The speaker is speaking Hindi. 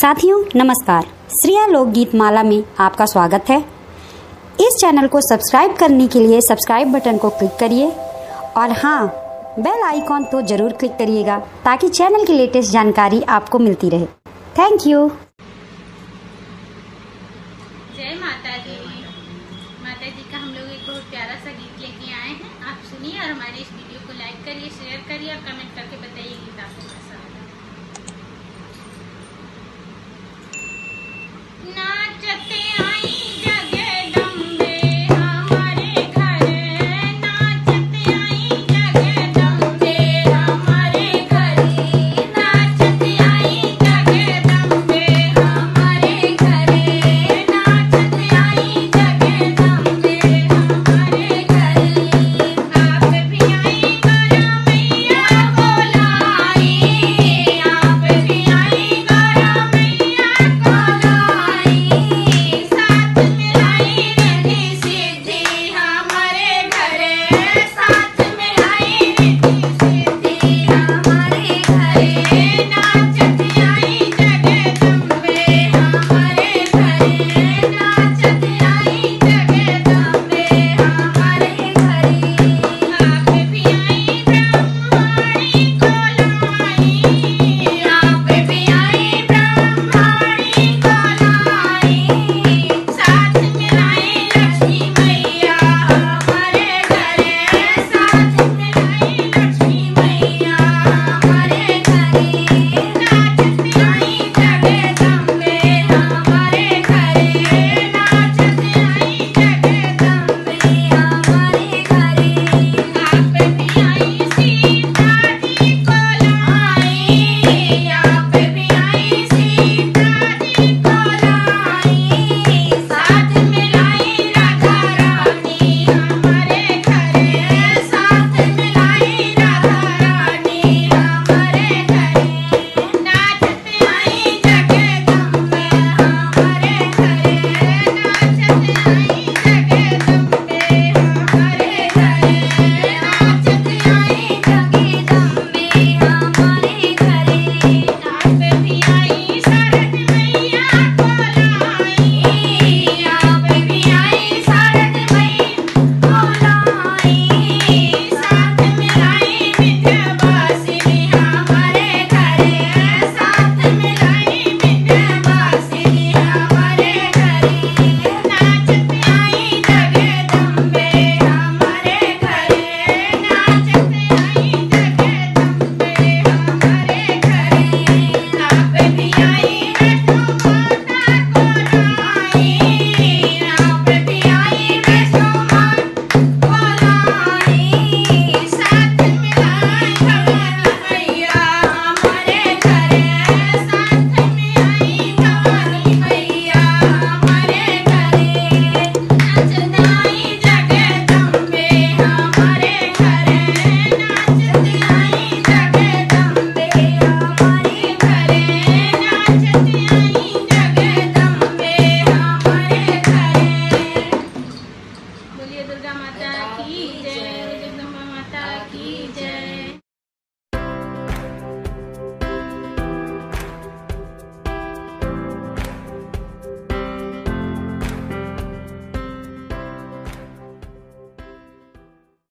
साथियों, नमस्कार। श्रिया लोकगीत माला में आपका स्वागत है। इस चैनल को सब्सक्राइब करने के लिए सब्सक्राइब बटन को क्लिक करिए और हाँ बेल आइकॉन तो ज़रूर क्लिक करिएगा ताकि चैनल की लेटेस्ट जानकारी आपको मिलती रहे। थैंक यू जय माता दी माता जी का हम लोग एक बहुत प्यारा सा गीत लेके आए हैं। आप सुनिए और हमारे इस वीडियो को लाइक करिए शेयर करिए और कमेंट करके बताइए।